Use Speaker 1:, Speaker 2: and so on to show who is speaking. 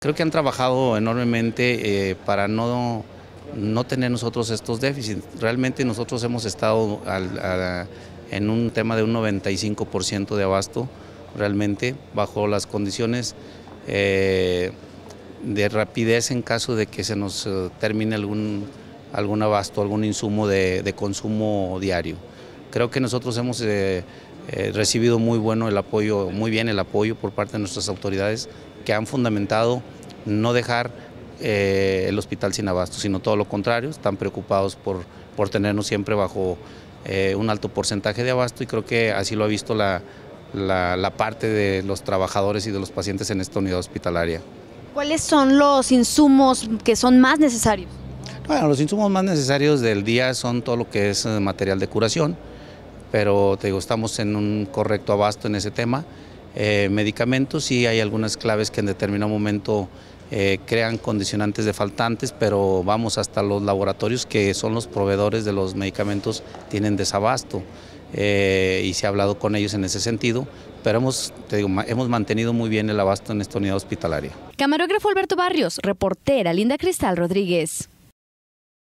Speaker 1: Creo que han trabajado enormemente eh, para no, no tener nosotros estos déficits. Realmente nosotros hemos estado en un tema de un 95% de abasto, realmente, bajo las condiciones eh, de rapidez en caso de que se nos eh, termine algún, algún abasto, algún insumo de, consumo diario. Creo que nosotros hemos recibido muy bueno el apoyo, muy bien el apoyo por parte de nuestras autoridades que han fundamentado no dejar eh, el hospital sin abasto, sino todo lo contrario, están preocupados por, por tenernos siempre bajo eh, un alto porcentaje de abasto y creo que así lo ha visto la, la, parte de los trabajadores y de los pacientes en esta unidad hospitalaria.
Speaker 2: ¿Cuáles son los insumos que son más necesarios?
Speaker 1: Bueno, los insumos más necesarios del día son todo lo que es eh, material de curación, pero te digo, estamos en un correcto abasto en ese tema. Eh, medicamentos, y hay algunas claves que en determinado momento eh, crean condicionantes de faltantes, pero vamos hasta los laboratorios que son los proveedores de los medicamentos, tienen desabasto. Eh, y se ha hablado con ellos en ese sentido, pero hemos, hemos mantenido muy bien el abasto en esta unidad hospitalaria.
Speaker 2: Camarógrafo Alberto Barrios, reportera Linda Cristal Rodríguez.